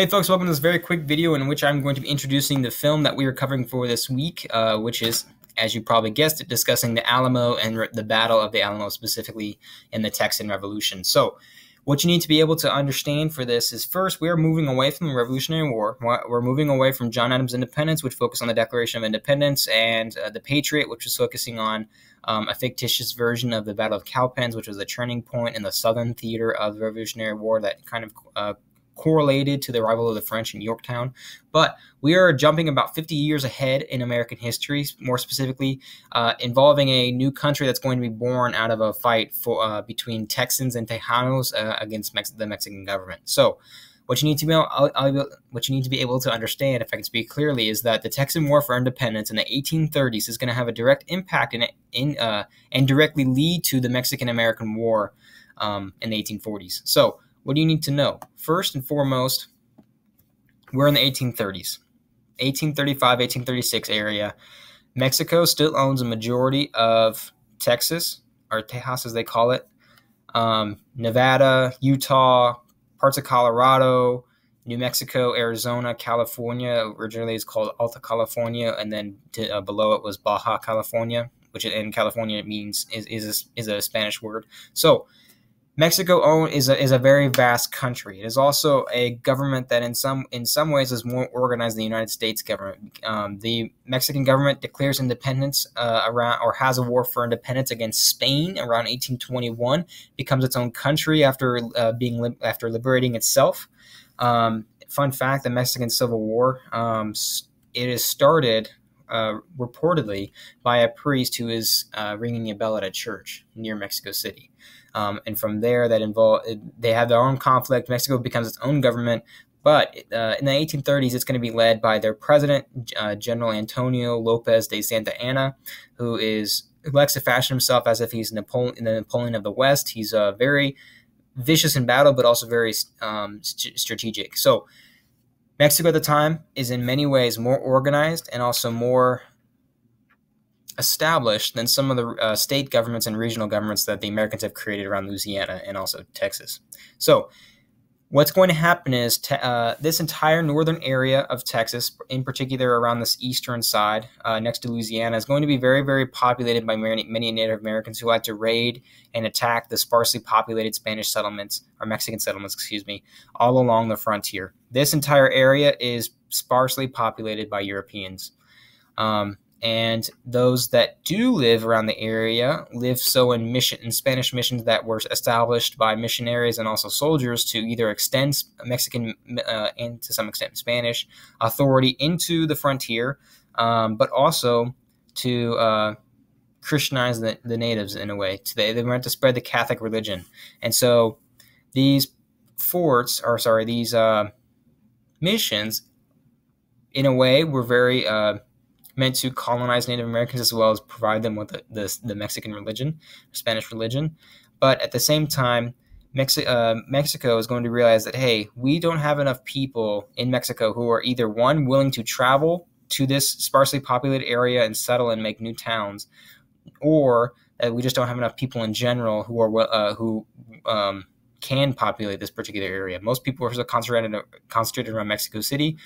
Hey folks, welcome to this very quick video in which I'm going to be introducing the film that we are covering for this week, uh, which is, as you probably guessed, discussing the Alamo and the Battle of the Alamo, specifically in the Texan Revolution. So, what you need to be able to understand for this is first, we are moving away from the Revolutionary War. We're moving away from John Adams' Independence, which focused on the Declaration of Independence, and uh, the Patriot, which was focusing on um, a fictitious version of the Battle of Cowpens, which was a turning point in the Southern theater of the Revolutionary War that kind of uh, correlated to the arrival of the French in Yorktown. But we are jumping about 50 years ahead in American history, more specifically uh, involving a new country that's going to be born out of a fight for uh, between Texans and Tejanos uh, against Mex- the Mexican government. So. What you need to be I'll, I'll, what you need to be able to understand, if I can speak clearly, is that the Texan War for Independence in the 1830s is going to have a direct impact in, in uh, and directly lead to the Mexican American War um, in the 1840s. So what do you need to know? First and foremost, we're in the 1830s, 1835, 1836 area. Mexico still owns a majority of Texas, or Tejas as they call it, um, Nevada, Utah, parts of Colorado, New Mexico, Arizona, California. Originally, it's called Alta California, and then to, uh, below it was Baja California, which in California means is is a, is a Spanish word. So Mexico own is a, is a very vast country. It is also a government that in some in some ways is more organized than the United States government. Um, the Mexican government declares independence uh, around or has a war for independence against Spain around 1821. Becomes its own country after uh, being li- after liberating itself. Um, fun fact: the Mexican Civil War um, it is started uh, reportedly by a priest who is uh, ringing a bell at a church near Mexico City. Um, and from there, that involve they have their own conflict. Mexico becomes its own government, but uh, in the 1830s, it's going to be led by their president, uh, General Antonio Lopez de Santa Anna, who is who likes to fashion himself as if he's Napoleon, the Napoleon of the West. He's uh, very vicious in battle, but also very um, st- strategic. So Mexico at the time is in many ways more organized and also more established than some of the uh, state governments and regional governments that the Americans have created around Louisiana and also Texas. So, what's going to happen is te- uh, this entire northern area of Texas, in particular around this eastern side uh, next to Louisiana, is going to be very, very populated by many, many Native Americans who like to raid and attack the sparsely populated Spanish settlements, or Mexican settlements, excuse me, all along the frontier. This entire area is sparsely populated by Europeans. Um, and those that do live around the area live so in mission in Spanish missions that were established by missionaries and also soldiers to either extend Mexican uh, and to some extent Spanish authority into the frontier, um, but also to uh, Christianize the, the, natives in a way. They they wanted to spread the Catholic religion, and so these forts, or sorry, these uh, missions, in a way, were very uh, meant to colonize Native Americans as well as provide them with the, the, the Mexican religion, Spanish religion. But at the same time, Mexi- uh, Mexico is going to realize that, hey, we don't have enough people in Mexico who are either one, willing to travel to this sparsely populated area and settle and make new towns, or that we just don't have enough people in general who are uh, who um, can populate this particular area. Most people were concentrated concentrated around Mexico City,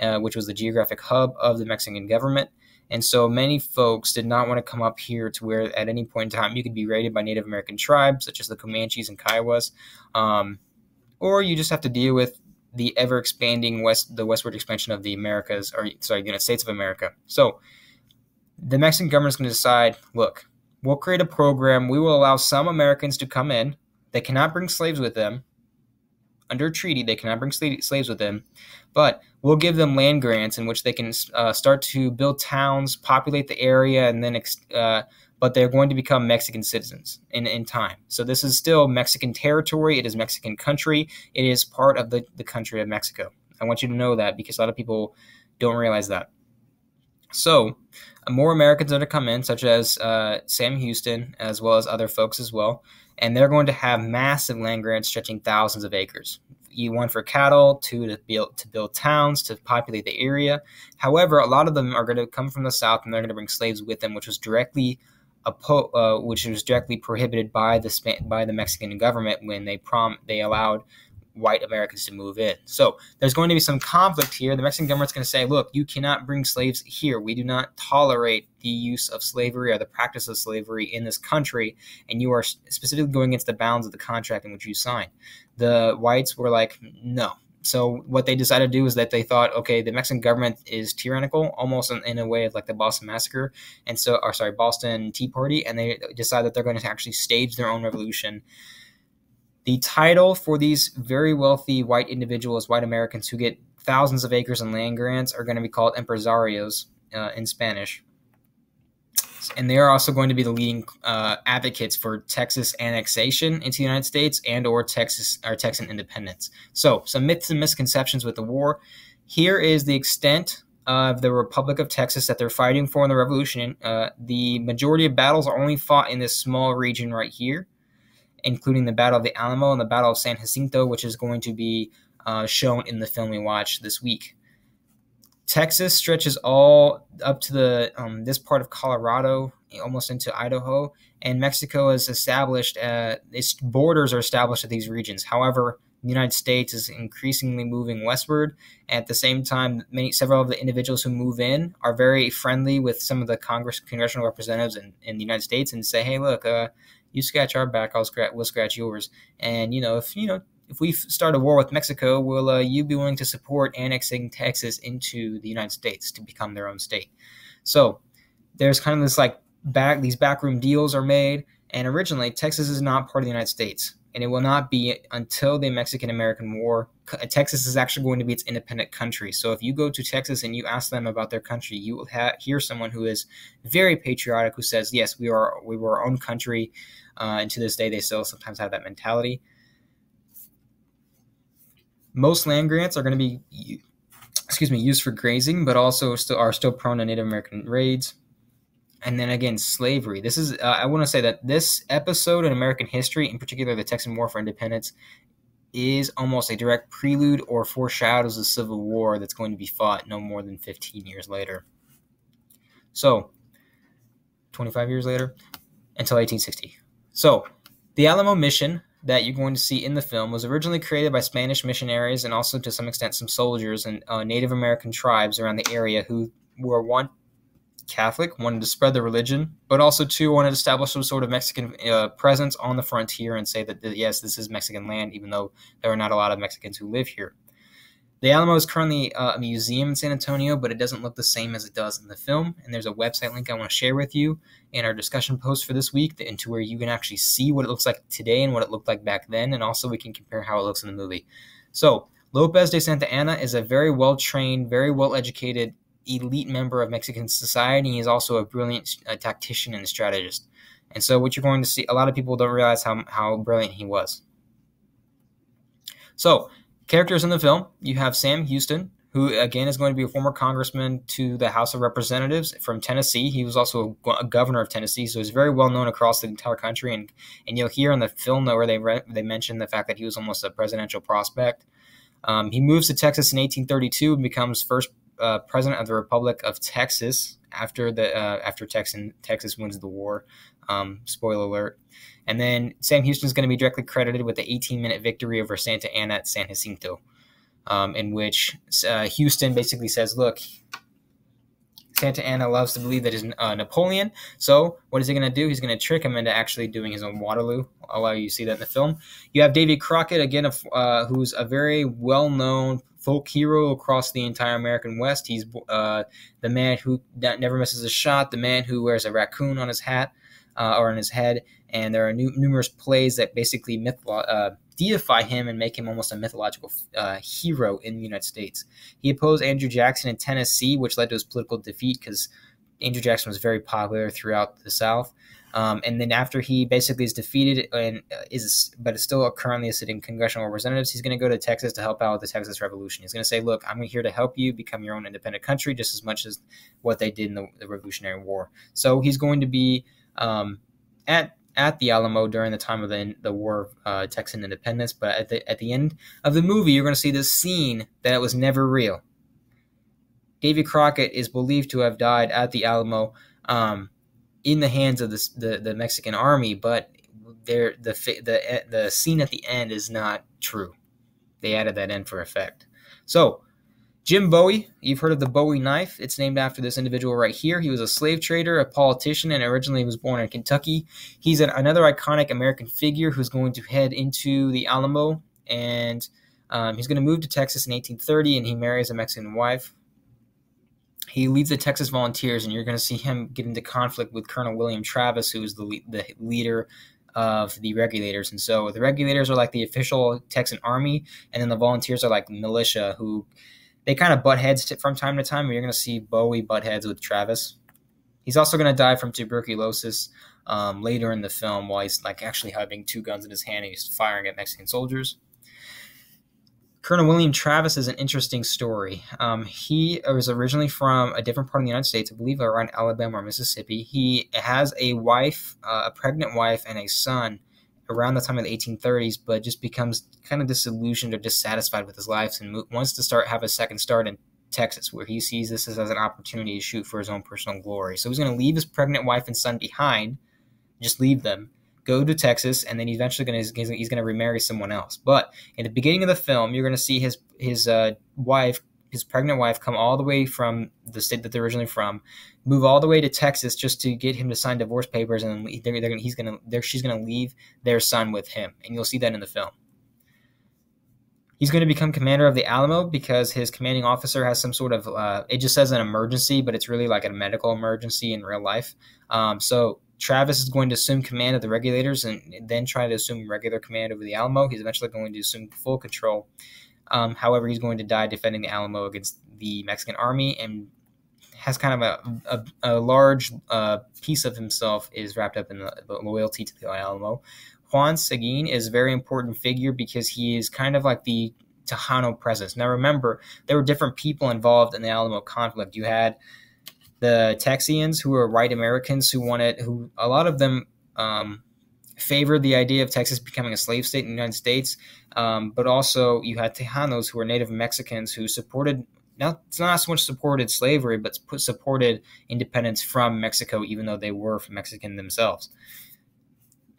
uh, which was the geographic hub of the Mexican government. And so many folks did not want to come up here to where at any point in time you could be raided by Native American tribes such as the Comanches and Kiowas, um, or you just have to deal with the ever expanding west, the westward expansion of the Americas, or sorry, the United States of America. So the Mexican government is going to decide, look, we'll create a program. We will allow some Americans to come in. They cannot bring slaves with them under treaty. They cannot bring slaves with them, but we'll give them land grants in which they can uh, start to build towns, populate the area, and then, uh, but they're going to become Mexican citizens in, in time. So this is still Mexican territory. It is Mexican country. It is part of the, the country of Mexico. I want you to know that because a lot of people don't realize that. So, more Americans are to come in, such as uh, Sam Houston, as well as other folks as well, and they're going to have massive land grants stretching thousands of acres You one for cattle, two to build to build towns to populate the area. However, a lot of them are going to come from the south, and they're going to bring slaves with them, which was directly uh, which was directly prohibited by the by the Mexican government when they prom they allowed white Americans to move in. So there's going to be some conflict here. The Mexican government's going to say, look, you cannot bring slaves here. We do not tolerate the use of slavery or the practice of slavery in this country, and you are specifically going against the bounds of the contract in which you signed. The whites were like, no. So what they decided to do is that they thought, okay, the Mexican government is tyrannical, almost in, in a way of like the Boston Massacre, and so, or sorry, Boston Tea Party, and they decide that they're going to actually stage their own revolution the title for these very wealthy white individuals, white Americans who get thousands of acres and land grants, are going to be called empresarios uh, in Spanish. And they are also going to be the leading uh, advocates for Texas annexation into the United States and or Texas or Texan independence. So, some myths and misconceptions with the war. Here is the extent of the Republic of Texas that they're fighting for in the Revolution. Uh, the majority of battles are only fought in this small region right here including the Battle of the Alamo and the Battle of San Jacinto, which is going to be uh, shown in the film we watch this week. Texas stretches all up to the um, this part of Colorado, almost into Idaho, and Mexico is established. Uh, its borders are established at these regions. However, the United States is increasingly moving westward. At the same time, many several of the individuals who move in are very friendly with some of the Congress congressional representatives in, in the United States and say, "Hey, look, uh, you scratch our back, I'll scratch, we'll scratch yours. And you know, if you know, if we start a war with Mexico, will uh, you be willing to support annexing Texas into the United States to become their own state? So there's kind of this like back these backroom deals are made, and originally Texas is not part of the United States, and it will not be until the Mexican American War. Texas is actually going to be its independent country. So if you go to Texas and you ask them about their country, you will ha- hear someone who is very patriotic who says, "Yes, we are we were our own country." Uh, and to this day, they still sometimes have that mentality. Most land grants are going to be, excuse me, used for grazing, but also still are still prone to Native American raids. And then again, slavery. This is uh, I want to say that this episode in American history, in particular the Texan War for Independence, is almost a direct prelude or foreshadows the Civil War that's going to be fought no more than 15 years later. So, 25 years later, until 1860. So, the Alamo mission that you're going to see in the film was originally created by Spanish missionaries and also to some extent some soldiers and uh, Native American tribes around the area who were one Catholic, wanted to spread the religion, but also two wanted to establish some sort of Mexican uh, presence on the frontier and say that yes, this is Mexican land, even though there are not a lot of Mexicans who live here. The Alamo is currently uh, a museum in San Antonio, but it doesn't look the same as it does in the film. And there's a website link I want to share with you in our discussion post for this week, into where you can actually see what it looks like today and what it looked like back then, and also we can compare how it looks in the movie. So Lopez de Santa Anna is a very well trained, very well educated, elite member of Mexican society. He is also a brilliant tactician and strategist. And so what you're going to see, a lot of people don't realize how how brilliant he was. So Characters in the film you have Sam Houston, who again is going to be a former congressman to the House of Representatives from Tennessee. He was also a governor of Tennessee, so he's very well known across the entire country. And and you'll hear in the film where they re- they mention the fact that he was almost a presidential prospect. Um, he moves to Texas in 1832 and becomes first uh, president of the Republic of Texas after the uh, after Texan, Texas wins the war. Um, spoiler alert. And then Sam Houston is going to be directly credited with the 18 minute victory over Santa Anna at San Jacinto, um, in which uh, Houston basically says, Look, Santa Anna loves to believe that he's uh, Napoleon. So what is he going to do? He's going to trick him into actually doing his own Waterloo. I'll allow you to see that in the film. You have Davy Crockett again, uh, who's a very well-known folk hero across the entire American West. He's uh, the man who never misses a shot, the man who wears a raccoon on his hat uh, or on his head, and there are nu- numerous plays that basically myth- uh, deify him and make him almost a mythological uh, hero in the United States. He opposed Andrew Jackson in Tennessee, which led to his political defeat because Andrew Jackson was very popular throughout the South. Um, and then after he basically is defeated and uh, is, but is still currently a sitting congressional representative, he's going to go to Texas to help out with the Texas Revolution. He's going to say, "Look, I'm here to help you become your own independent country, just as much as what they did in the, the Revolutionary War." So he's going to be um, at at the Alamo during the time of the, the War of uh, Texan Independence. But at the at the end of the movie, you're going to see this scene that it was never real. Davy Crockett is believed to have died at the Alamo um, in the hands of the, the, the Mexican army, but there the the the scene at the end is not true. they added that in for effect. So, Jim Bowie, you've heard of the Bowie knife. It's named after this individual right here. He was a slave trader, a politician, and originally was born in Kentucky. He's an, another iconic American figure who's going to head into the Alamo, and um, he's going to move to Texas in 1830, and he marries a Mexican wife. He leads the Texas Volunteers, and you're going to see him get into conflict with Colonel William Travis, who is the, the leader of the regulators. And so the regulators are like the official Texan army, and then the volunteers are like militia who they kind of butt heads from time to time. You're going to see Bowie butt heads with Travis. He's also going to die from tuberculosis um, later in the film while he's like actually having two guns in his hand and he's firing at Mexican soldiers. Colonel William Travis is an interesting story. Um, he was originally from a different part of the United States, I believe around Alabama or Mississippi. He has a wife, uh, a pregnant wife, and a son around the time of the 1830s, but just becomes kind of disillusioned or dissatisfied with his life and wants to start have a second start in Texas, where he sees this as, as an opportunity to shoot for his own personal glory. So he's going to leave his pregnant wife and son behind, just leave them, go to Texas, and then he's eventually going to he's going to remarry someone else. But in the beginning of the film, you're going to see his his uh, wife, his pregnant wife, come all the way from the state that they're originally from, move all the way to Texas just to get him to sign divorce papers, and they're, they're, he's going to she's going to leave their son with him, and you'll see that in the film. He's going to become commander of the Alamo because his commanding officer has some sort of, uh, it just says an emergency, but it's really like a medical emergency in real life. Um, so Travis is going to assume command of the regulators and then try to assume regular command over the Alamo. He's eventually going to assume full control. Um, however, he's going to die defending the Alamo against the Mexican army and has kind of a, a, a large uh, piece of himself is wrapped up in the, the, loyalty to the Alamo. Juan Seguin is a very important figure because he is kind of like the Tejano presence. Now, remember, there were different people involved in the Alamo conflict. You had the Texians, who were white Americans who wanted, who a lot of them um, favored the idea of Texas becoming a slave state in the United States. Um, but also, you had Tejanos, who were Native Mexicans, who supported not not so much supported slavery, but put, supported independence from Mexico, even though they were Mexican themselves.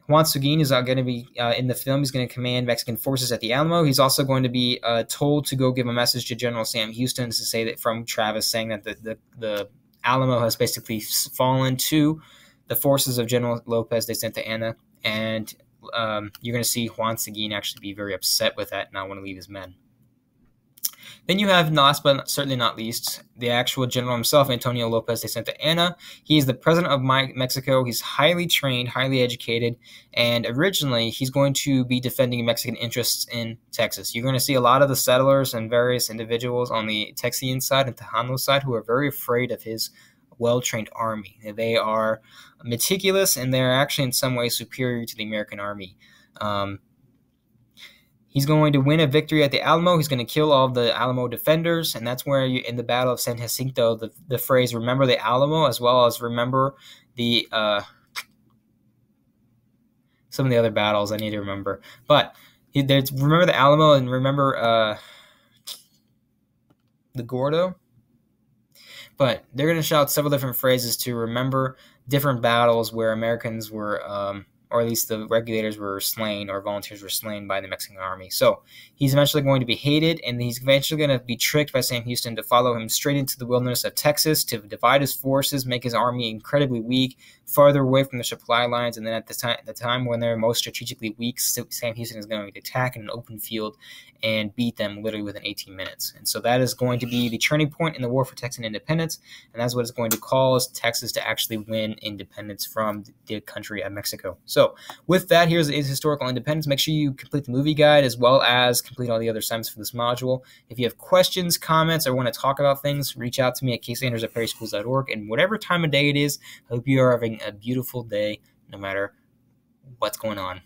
Juan Seguin is going to be uh, in the film. He's going to command Mexican forces at the Alamo. He's also going to be uh, told to go give a message to General Sam Houston to say that from Travis, saying that the the, the Alamo has basically fallen to the forces of General Lopez de Santa Anna, and um, you're going to see Juan Seguin actually be very upset with that and not want to leave his men. Then you have, last but certainly not least, the actual general himself, Antonio Lopez de Santa Anna. He's the president of Mexico. He's highly trained, highly educated, and originally he's going to be defending Mexican interests in Texas. You're going to see a lot of the settlers and various individuals on the Texian side and Tejano side who are very afraid of his well trained army. They are meticulous and they're actually in some ways superior to the American army. Um, He's going to win a victory at the Alamo. He's going to kill all the Alamo defenders, and that's where you, in the Battle of San Jacinto, the, the phrase "Remember the Alamo" as well as remember the uh, some of the other battles I need to remember. But there's remember the Alamo and remember uh, the Gordo. But they're going to shout several different phrases to remember different battles where Americans were. Um, or at least the regulators were slain or volunteers were slain by the Mexican army. So he's eventually going to be hated, and he's eventually going to be tricked by Sam Houston to follow him straight into the wilderness of Texas to divide his forces, make his army incredibly weak, farther away from the supply lines. And then at the time, the time when they're most strategically weak, Sam Houston is going to attack in an open field and beat them literally within 18 minutes. And so that is going to be the turning point in the war for Texan independence, and that's what it's going to cause Texas to actually win independence from the country of Mexico. So with that, here's is historical independence. Make sure you complete the movie guide as well as complete all the other assignments for this module. If you have questions, comments, or want to talk about things, reach out to me at ksanders at perryschools.org. And whatever time of day it is, I hope you are having a beautiful day no matter what's going on.